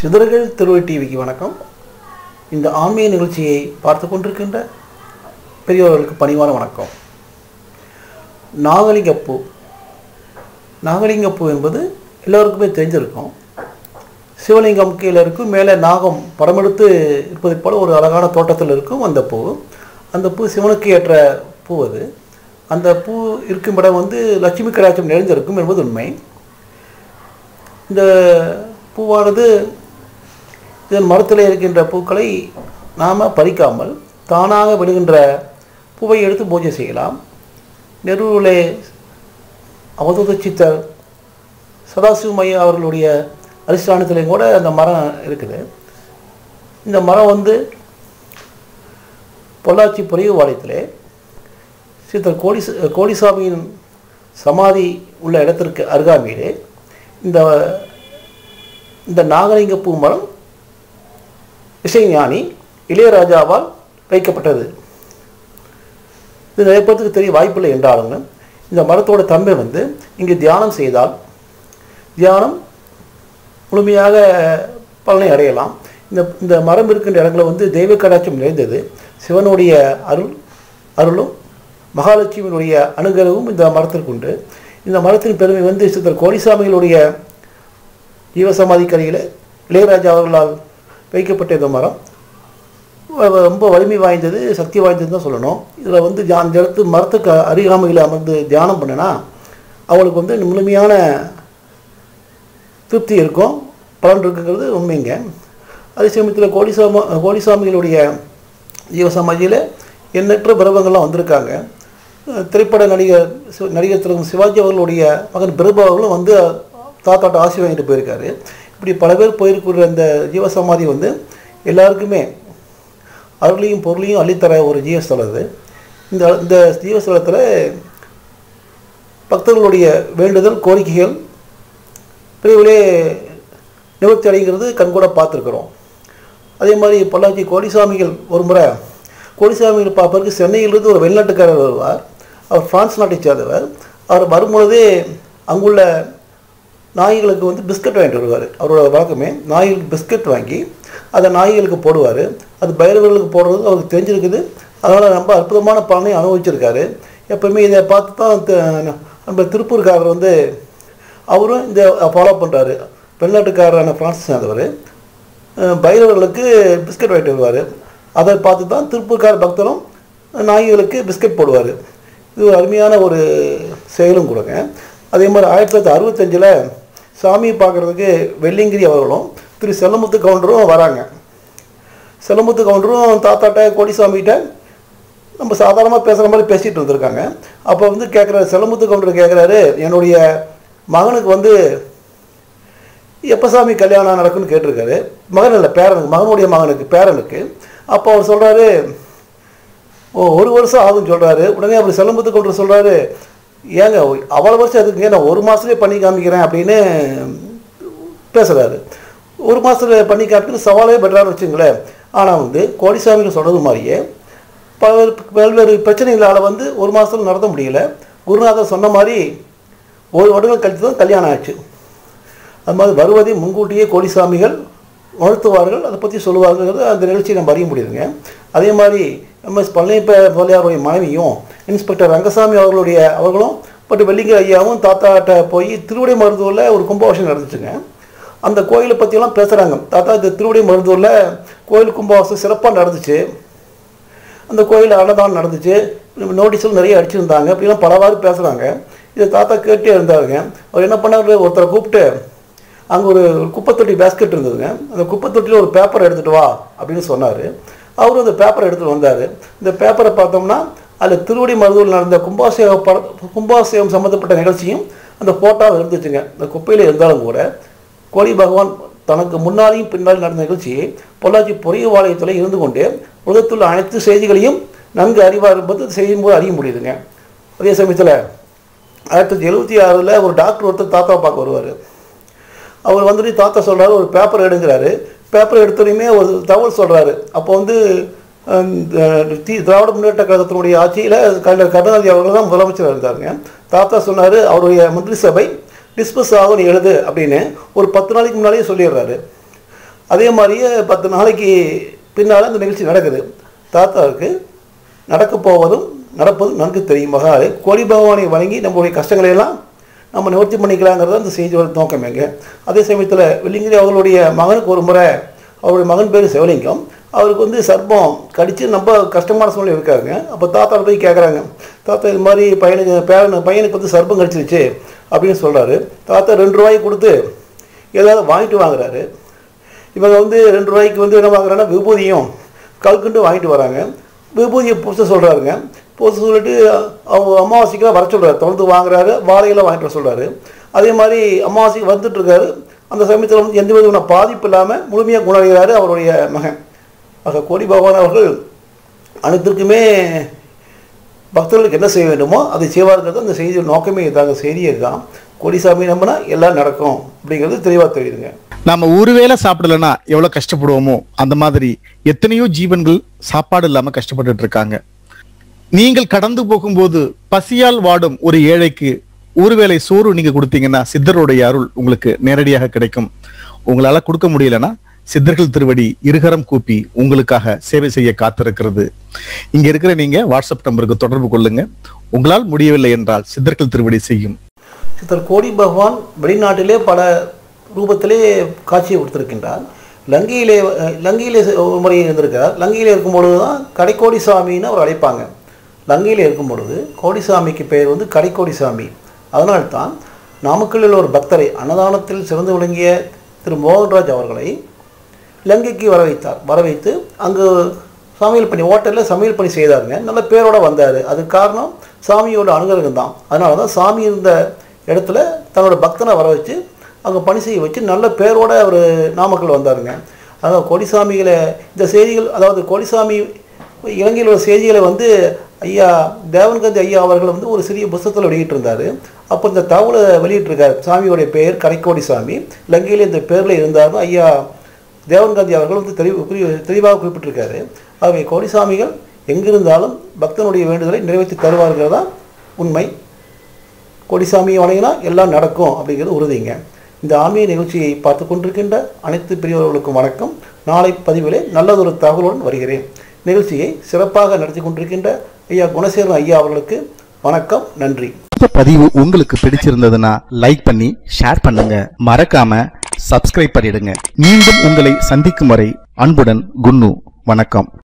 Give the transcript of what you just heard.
சிதறுகள் திருவை டிவிக்கு வணக்கம். இந்த ஆன்மீக நிகழ்ச்சியை பார்த்து கொண்டிருக்கின்ற பெரியவர்களுக்கு பணிவான வணக்கம். நாகலிங்கப்பூ. நாகலிங்கப்பூ என்பது எல்லோருக்குமே தெரிஞ்சிருக்கும். சிவலிங்கம் கீழே இருக்கும் மேலே நாகம் படமெடுத்து இருப்பதை போல் ஒரு அழகான தோட்டத்தில் இருக்கும் அந்த பூ. அந்த பூ சிவனுக்கு ஏற்ற பூ அது. அந்த பூ இருக்கும் இடம் வந்து லட்சுமி கடாட்சம் நிறைந்திருக்கும் என்பது உண்மை. இந்த பூவானது இதன் மரத்தில் இருக்கின்ற பூக்களை நாம் பறிக்காமல் தானாக விழுகின்ற பூவை எடுத்து பூஜை செய்யலாம். நெருவிலே அவதூத சித்தர் சதாசிவமையா அவர்களுடைய அதிஷ்டானத்திலையும் கூட அந்த மரம் இருக்குது. இந்த மரம் வந்து பொள்ளாச்சி பொறிவு வாலயத்திலே சித்தர் கோடி கோடிசாமியின் சமாதி உள்ள இடத்திற்கு அருகாமையிலே இந்த இந்த நாகலிங்க பூ மரம் இசைஞானி இளையராஜாவால் வைக்கப்பட்டது. இது நிறைய பேர்த்துக்கு தெரிய வாய்ப்பில்லை என்றாலுங்க இந்த மரத்தோட தன்மை வந்து இங்கே தியானம் செய்தால் தியானம் முழுமையாக பலனை அடையலாம். இந்த இந்த மரம் இருக்கின்ற இடங்களில் வந்து தெய்வ கடாட்சம் நிறைந்தது. சிவனுடைய அருள் அருளும் மகாலட்சுமியினுடைய அனுகிரகமும் இந்த மரத்திற்கு உண்டு. இந்த மரத்தின் பெருமை வந்து சித்தர் கோடிசாமிகளுடைய ஜீவசமாதி கரையில் இளையராஜா அவர்களால் வைக்கப்பட்ட இந்த மரம். ரொம்ப வலிமை வாய்ந்தது சக்தி வாய்ந்ததுன்னு தான் சொல்லணும். இதில் வந்து அந்த இடத்து மரத்துக்கு அருகாமையில் அமர்ந்து தியானம் பண்ணினா அவளுக்கு வந்து முழுமையான திருப்தி இருக்கும். பலன் இருக்குங்கிறது உண்மைங்க. அதே சமயத்தில் கோடிசாம கோடிசாமிகளுடைய ஜீவசமாஜியில் எண்ணற்ற பிரபங்கள்லாம் வந்திருக்காங்க. திரைப்பட நடிகர் நடிகர் திரு. சிவாஜி அவர்களுடைய மகன் பிரபு அவர்களும் வந்து தாத்தாட்ட ஆசி வாங்கிட்டு போயிருக்காரு. இப்படி பல பேர் போயிருக்கிற அந்த ஜீவசமாதி வந்து எல்லாருக்குமே அருளையும் பொருளையும் அள்ளித்தர ஒரு ஜீவஸ்தலம் இது இந்த இந்த ஜீவஸ்தலத்தில் பக்தர்களுடைய வேண்டுதல் கோரிக்கைகள் பிரிவிலே நிவர்த்தி அடைகிறது கண்கூட பார்த்துருக்குறோம். அதே மாதிரி பொள்ளாச்சி கோடிசாமிகள் ஒரு முறை கோடிசாமிகள் பார்ப்பதற்கு சென்னையிலிருந்து ஒரு வெளிநாட்டுக்காரர் வருவார். அவர் பிரான்ஸ் நாட்டை சேர்ந்தவர். அவர் வரும்பொழுதே அங்குள்ள நாய்களுக்கு வந்து பிஸ்கட் வாங்கிட்டு வருவார். அவரோட வழக்கமே நாய்களுக்கு பிஸ்கட் வாங்கி அதை நாய்களுக்கு போடுவார். அது பயிர்களுக்கு போடுறது அவருக்கு தெரிஞ்சிருக்குது. அதனால் ரொம்ப அற்புதமான பலனை அனுபவிச்சிருக்காரு. எப்பவுமே இதை பார்த்து தான் நம்ம திருப்பூர்காரர் வந்து அவரும் இந்த ஃபாலோ பண்ணுறாரு வெளிநாட்டுக்காரரான ஃப்ரான்சிஸ் சேர்ந்தவர் பைரவர்களுக்கு பிஸ்கட் வாங்கிட்டு வருவார். அதை பார்த்து தான் திருப்பூர்கார பக்தரும் நாய்களுக்கு பிஸ்கட் போடுவார். இது ஒரு அருமையான ஒரு செயலும் கொடுங்க. அதே மாதிரி ஆயிரத்தி தொள்ளாயிரத்தி அறுபத்தஞ்சில் சாமியை பார்க்குறதுக்கு வெள்ளிங்கிரி அவர்களும் திரு செல்லமுத்து கவுண்டரும் வராங்க. செல்லமுத்து கவுண்டரும் தாத்தாட்ட கோடிசாமிகிட்ட நம்ம சாதாரணமாக பேசுகிற மாதிரி பேசிகிட்டு இருந்திருக்காங்க. அப்போ வந்து கேட்குறாரு செல்லமுத்து கவுண்டர் கேட்குறாரு என்னுடைய மகனுக்கு வந்து எப்போ சாமி கல்யாணம் நடக்குன்னு கேட்டிருக்காரு. மகன் இல்லை பேரனுக்கு மகனுடைய மகனுக்கு பேரனுக்கு. அப்போ அவர் சொல்கிறாரு ஓ ஒரு வருஷம் ஆகுதுன்னு சொல்கிறாரு உடனே அவர் செல்லமுத்து கவுண்டர் சொல்கிறாரு ஏங்க அவ்வளோ வருஷம் எதுக்குங்க நான் ஒரு மாதத்துலேயே பண்ணி காமிக்கிறேன் அப்படின்னு பேசுகிறாரு ஒரு மாதத்தில் பண்ணி காமிக்கிறது சவாலே பெட்டரானு வச்சுங்களேன். ஆனால் வந்து கோடிசாமிகள் சொல்கிறது மாதிரியே பல்வேறு பல்வேறு பிரச்சனைகளால் வந்து ஒரு மாதத்தில் நடத்த முடியல. குருநாதர் சொன்ன மாதிரி ஒரு வருடங்கள் கழித்து தான் கல்யாணம் ஆச்சு அது மாதிரி வருவதை முன்கூட்டியே கோடிசாமிகள் உணர்த்துவார்கள் அதை பற்றி சொல்லுவார்கள் அந்த நிகழ்ச்சியை நம்ம அறிய முடியுதுங்க. அதே மாதிரி எம்எஸ் பழனிப்ப முதலியாருடைய மனைவியும் இன்ஸ்பெக்டர் ரங்கசாமி அவர்களுடைய அவர்களும் பட் வெள்ளிங்க ஐயாவும் தாத்தாட்ட போய் திருவிடை மருத்துவரில் ஒரு கும்பாபிஷேகம் நடந்துச்சுங்க. அந்த கோயிலை பற்றியெல்லாம் பேசுகிறாங்க தாத்தா இந்த திருவிடை மருத்துவரில் கோயில் கும்பாபிஷேகம் சிறப்பாக நடந்துச்சு. அந்த கோயில் அன்னதானம் நடந்துச்சு. நோட்டீஸில் நிறைய அடிச்சிருந்தாங்க. அப்படிலாம் பலவாறு பேசுகிறாங்க இதை தாத்தா கேட்டே இருந்தாருங்க. அவர் என்ன பண்ணார்? ஒருத்தரை கூப்பிட்டு அங்கே ஒரு குப்பைத்தொட்டி பேஸ்கெட் இருந்ததுங்க. அந்த குப்பைத்தொட்டியில் ஒரு பேப்பர் எடுத்துகிட்டு வா அப்படின்னு சொன்னார். அவரும் அந்த பேப்பரை எடுத்துகிட்டு வந்தார். இந்த பேப்பரை பார்த்தோம்னா அதில் திருவடி மருதூரில் நடந்த கும்பாசேவ பட கும்பாசேவம் சம்மந்தப்பட்ட நிகழ்ச்சியும் அந்த ஃபோட்டோவில் இருந்துச்சுங்க இந்த குப்பையில் இருந்தாலும் கூட கோழி பகவான் தனக்கு முன்னாலேயும் பின்னாலும் நடந்த நிகழ்ச்சியை பொள்ளாச்சி பொறியவாளையத்தில் இருந்து கொண்டே உலகத்துள்ள அனைத்து செய்திகளையும் நன்கு அறிவார் என்பது செய்யும்போது அறிய முடியுதுங்க. அதே சமயத்தில் ஆயிரத்தி தொள்ளாயிரத்தி எழுபத்தி ஆறில் ஒரு டாக்டர் ஒருத்தர் தாத்தாவை பார்க்க வருவார். அவர் வந்துட்டு தாத்தா சொல்கிறாரு ஒரு பேப்பர் எடுங்கிறாரு. பேப்பர் எடுத்தோடையுமே ஒரு தகவல் சொல்கிறாரு அப்போ வந்து தி திராவிட முன்னேற்ற கழகத்தினுடைய ஆட்சியில் க கருணாநிதி அவர்கள் தான் முதலமைச்சராக இருந்தாருங்க. தாத்தா சொன்னார் அவருடைய மந்திரி சபை டிஸ்பஸ் ஆகும் எழுது அப்படின்னு ஒரு பத்து நாளைக்கு முன்னாடியே சொல்லிடுறாரு. அதே மாதிரியே பத்து நாளைக்கு பின்னால் அந்த நிகழ்ச்சி நடக்குது. தாத்தாவுக்கு நடக்க போவதும் நடப்பதும் நன்கு தெரியும் மகாலே கோடி பகவானை வணங்கி நம்மளுடைய கஷ்டங்களை எல்லாம் நம்ம நிவர்த்தி பண்ணிக்கலாங்கிறது அந்த செய்தியோட நோக்கம் எங்கே அதே சமயத்தில் வெள்ளிங்கிரி அவர்களுடைய மகனுக்கு ஒரு முறை அவருடைய மகன் பேர் சிவலிங்கம். அவருக்கு வந்து சர்ப்பம் கடித்து ரொம்ப கஷ்டமான சூழ்நிலை இருக்காங்க. அப்போ தாத்தா போய் கேட்குறாங்க தாத்தா இது மாதிரி பையனுக்கு பேரனு பையனுக்கு வந்து சர்ப்பம் கடிச்சிருச்சு அப்படின்னு சொல்கிறாரு தாத்தா ரெண்டு ரூபாய்க்கு கொடுத்து ஏதாவது வாங்கிட்டு வாங்குறாரு. இவங்க வந்து ரெண்டு ரூபாய்க்கு வந்து என்ன வாங்குறாங்கன்னா விபூதியும் கல்குண்டு வாங்கிட்டு வராங்க. விபூதியை புதுசாக சொல்கிறாருங்க புதுசு சொல்லிட்டு அவங்க அமாவாசைக்கெல்லாம் வர சொல்கிறாரு தொடர்ந்து வாங்குறாரு வாழையெல்லாம் வாங்கிட்டு வர சொல்கிறாரு அதே மாதிரி அமாவாசைக்கு வந்துட்டு இருக்காரு. அந்த சமயத்தில் வந்து எந்த விதமான பாதிப்பு இல்லாமல் முழுமையாக குணடைகிறாரு அவருடைய மகன். ஆக கோடி பகவான் அவர்கள் அனைத்திற்குமே பக்தர்களுக்கு என்ன செய்ய வேண்டுமோ அதை செய்வாருங்கிறது அந்த செய்தியோட நோக்கமே இதாங்க செய்தியே தான் கோடிசாமி நம்பினா எல்லாம் நடக்கும் அப்படிங்கிறது தெளிவாக தெரியுதுங்க. நாம ஒருவேளை சாப்பிடலன்னா எவ்வளோ கஷ்டப்படுவோமோ அந்த மாதிரி எத்தனையோ ஜீவன்கள் சாப்பாடு இல்லாமல் கஷ்டப்பட்டுட்டு இருக்காங்க. நீங்கள் கடந்து போகும்போது பசியால் வாடும் ஒரு ஏழைக்கு ஒருவேளை சோறு நீங்கள் கொடுத்தீங்கன்னா சித்தருடைய அருள் உங்களுக்கு நேரடியாக கிடைக்கும். உங்களால் கொடுக்க முடியலன்னா சித்தர்கள் திருவடி இருகரம் கூப்பி உங்களுக்காக சேவை செய்ய காத்திருக்கிறது. இங்க இருக்கிற நீங்க வாட்ஸ்அப் நம்பருக்கு தொடர்பு கொள்ளுங்க. உங்களால் முடியவில்லை என்றால் சித்தர்கள் திருவடி செய்யும். சித்தர் கோடி பகவான் வெளிநாட்டிலே பல ரூபத்திலே காட்சியை கொடுத்திருக்கின்றார். லங்கையிலே லங்கையிலே ஒரு முறை இருந்திருக்கிறார். லங்கையிலே இருக்கும் பொழுது தான் கடைக்கோடி சாமின்னு அவர் அழைப்பாங்க. லங்கையில் இருக்கும் பொழுது கோடிசாமிக்கு பெயர் வந்து கடைக்கோடி சாமி. அதனால்தான் நாமக்கல்லில் ஒரு பக்தரை அன்னதானத்தில் சிறந்து விளங்கிய திரு மோகன்ராஜ் அவர்களை லங்கைக்கு வர வைத்தார். வர வைத்து அங்கு சமையல் பண்ணி ஹோட்டலில் சமையல் பண்ணி செய்தாருங்க. நல்ல பேரோடு வந்தார். அதுக்கு காரணம் சாமியோட அனுகிரகம் தான். அதனால தான் சாமி இருந்த இடத்துல தன்னோட பக்தனை வர வச்சு அங்கே பணி செய்ய வச்சு நல்ல பேரோடு அவர் நாமக்கல் வந்தாருங்க. அதாவது கொடிசாமிகளை இந்த செய்திகள் அதாவது கொடிசாமி இலங்கையில் உள்ள செய்திகளை வந்து ஐயா தேவன்கந்தி ஐயா அவர்கள் வந்து ஒரு சிறிய புத்தகத்தில் வெளியிட்டிருந்தார். அப்போ இந்த தகவலை வெளியிட்டிருக்காரு. சாமியோடைய பெயர் கரைக்கோடி சாமி இலங்கையில் இந்த பேரில் இருந்தாலும் ஐயா தேவன்காந்தி அவர்கள் வந்து தெளிவு குறி- தெளிவாக குறிப்பிட்டிருக்காரு. ஆகவே கோடிசாமிகள் எங்கிருந்தாலும் பக்தனுடைய வேண்டுதலை நிறைவேற்றி தருவார்கள் தான் உண்மை. கொடிசாமியை வணங்கினா எல்லாம் நடக்கும் அப்படிங்கிறது உறுதிங்க. இந்த ஆன்மீக நிகழ்ச்சியை பார்த்து கொண்டிருக்கின்ற அனைத்து பெரியவர்களுக்கும் வணக்கம். நாளை பதிவிலே நல்லதொரு தகவலுடன் வருகிறேன். நிகழ்ச்சியை சிறப்பாக நடத்தி கொண்டிருக்கின்ற ஐயா குணசேகரன் ஐயா அவர்களுக்கு வணக்கம் நன்றி. இந்த பதிவு உங்களுக்கு பிடிச்சிருந்ததுன்னா லைக் பண்ணி ஷேர் பண்ணுங்க. மறக்காம சப்ஸ்கிரைப் பண்ணிடுங்க. மீண்டும் உங்களை சந்திக்கும் வரை அன்புடன் குன்னு வணக்கம்.